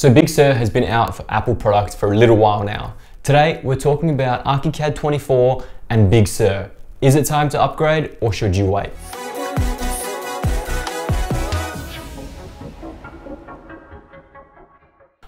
So Big Sur has been out for Apple products for a little while now. Today, we're talking about ArchiCAD 24 and Big Sur. Is it time to upgrade or should you wait?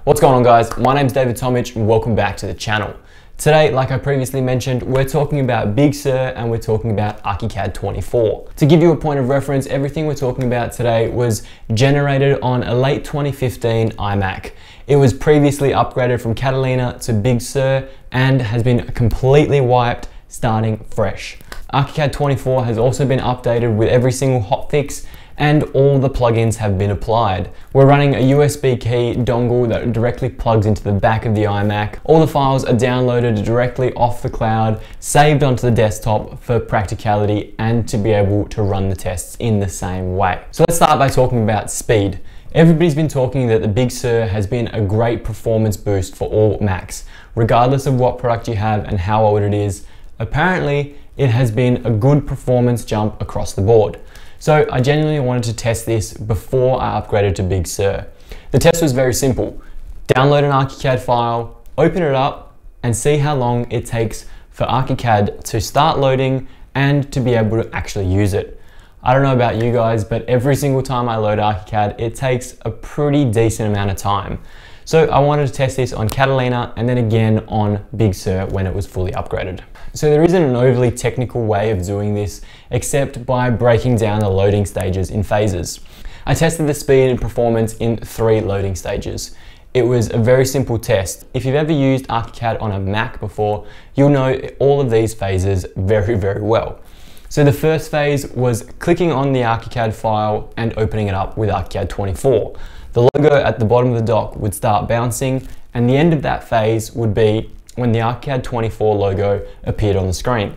What's going on guys? My name is David Tomic and welcome back to the channel. Today, like I previously mentioned, we're talking about Big Sur and we're talking about ArchiCAD 24. To give you a point of reference, everything we're talking about today was generated on a late 2015 iMac. It was previously upgraded from Catalina to Big Sur and has been completely wiped starting fresh. ArchiCAD 24 has also been updated with every single hotfix and all the plugins have been applied. We're running a USB key dongle that directly plugs into the back of the iMac. All the files are downloaded directly off the cloud, saved onto the desktop for practicality and to be able to run the tests in the same way. So let's start by talking about speed. Everybody's been talking that the Big Sur has been a great performance boost for all Macs, regardless of what product you have and how old it is. Apparently, it has been a good performance jump across the board. So I genuinely wanted to test this before I upgraded to Big Sur. The test was very simple. Download an ArchiCAD file, open it up, and see how long it takes for ArchiCAD to start loading and to be able to actually use it. I don't know about you guys, but every single time I load ArchiCAD, it takes a pretty decent amount of time. So I wanted to test this on Catalina and then again on Big Sur when it was fully upgraded. So there isn't an overly technical way of doing this except by breaking down the loading stages in phases. I tested the speed and performance in three loading stages. It was a very simple test. If you've ever used ArchiCAD on a Mac before, you'll know all of these phases very, very well. So the first phase was clicking on the ArchiCAD file and opening it up with ArchiCAD 24. The logo at the bottom of the dock would start bouncing and the end of that phase would be when the ArchiCAD 24 logo appeared on the screen.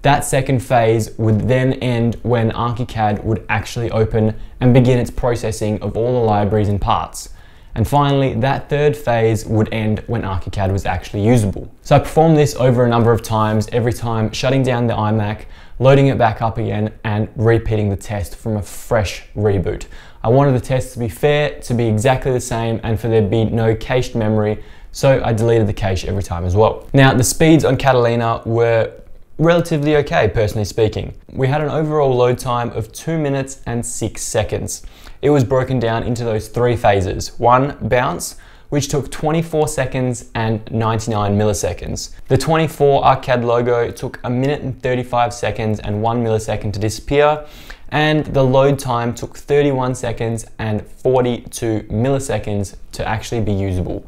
That second phase would then end when ArchiCAD would actually open and begin its processing of all the libraries and parts. And finally, that third phase would end when ArchiCAD was actually usable. So I performed this over a number of times, every time shutting down the iMac, loading it back up again, and repeating the test from a fresh reboot. I wanted the test to be fair, to be exactly the same, and for there to be no cached memory so I deleted the cache every time as well. Now the speeds on Catalina were relatively okay, personally speaking. We had an overall load time of 2 minutes and 6 seconds. It was broken down into those three phases. One, bounce, which took 24 seconds and 99 milliseconds. The 24 ArchiCAD logo took a minute and 35 seconds and 1 millisecond to disappear, and the load time took 31 seconds and 42 milliseconds to actually be usable.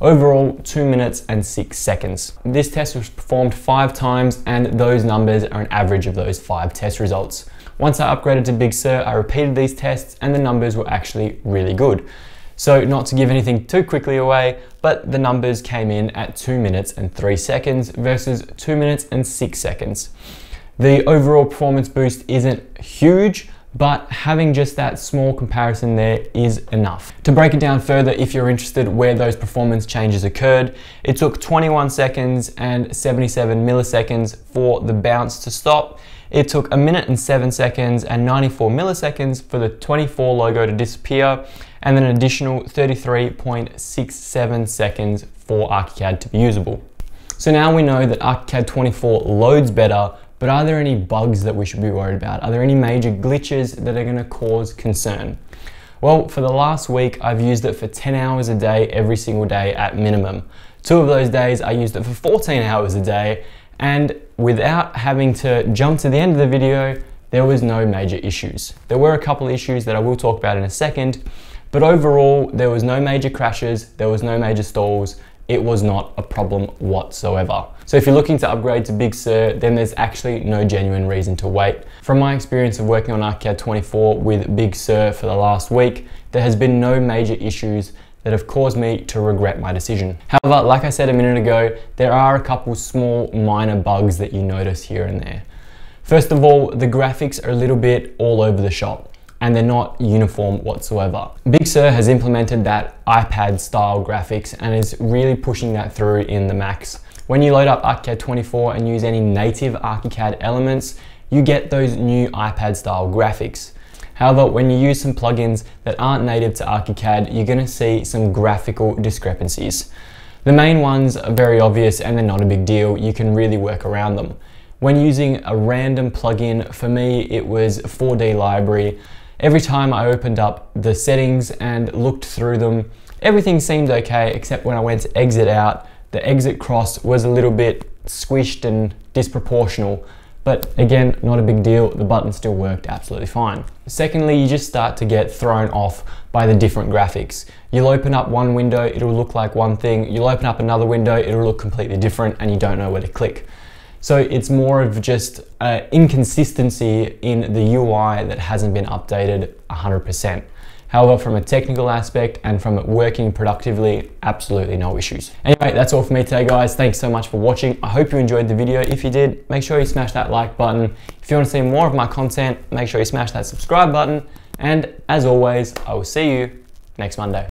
Overall, 2 minutes and 6 seconds. This test was performed 5 times and those numbers are an average of those 5 test results. Once I upgraded to Big Sur, I repeated these tests and the numbers were actually really good. So not to give anything too quickly away, but the numbers came in at 2 minutes and 3 seconds versus 2 minutes and 6 seconds. The overall performance boost isn't huge, but having just that small comparison there is enough. To break it down further, if you're interested where those performance changes occurred, it took 21 seconds and 77 milliseconds for the bounce to stop. It took a minute and seven seconds and 94 milliseconds for the 24 logo to disappear, and then an additional 33.67 seconds for ArchiCAD to be usable. So now we know that ArchiCAD 24 loads better but are there any bugs that we should be worried about? Are there any major glitches that are gonna cause concern? Well, for the last week, I've used it for 10 hours a day, every single day at minimum. Two of those days, I used it for 14 hours a day, and without having to jump to the end of the video, there was no major issues. There were a couple issues that I will talk about in a second, but overall, there was no major crashes, there was no major stalls, it was not a problem whatsoever. So if you're looking to upgrade to Big Sur, then there's actually no genuine reason to wait. From my experience of working on ArchiCAD 24 with Big Sur for the last week, there has been no major issues that have caused me to regret my decision. However, like I said a minute ago, there are a couple small minor bugs that you notice here and there. First of all, the graphics are a little bit all over the shop and they're not uniform whatsoever. Big Sur has implemented that iPad style graphics and is really pushing that through in the Macs. When you load up ArchiCAD 24 and use any native ArchiCAD elements, you get those new iPad style graphics. However, when you use some plugins that aren't native to ArchiCAD, you're gonna see some graphical discrepancies. The main ones are very obvious and they're not a big deal. You can really work around them. When using a random plugin, for me, it was 4D Library. Every time I opened up the settings and looked through them, everything seemed okay, except when I went to exit out, the exit cross was a little bit squished and disproportional. But again, not a big deal. The button still worked absolutely fine. Secondly, you just start to get thrown off by the different graphics. You'll open up one window, it'll look like one thing. You'll open up another window, it'll look completely different and you don't know where to click. So it's more of just uh, inconsistency in the UI that hasn't been updated 100%. However, from a technical aspect and from working productively, absolutely no issues. Anyway, that's all for me today, guys. Thanks so much for watching. I hope you enjoyed the video. If you did, make sure you smash that like button. If you want to see more of my content, make sure you smash that subscribe button. And as always, I will see you next Monday.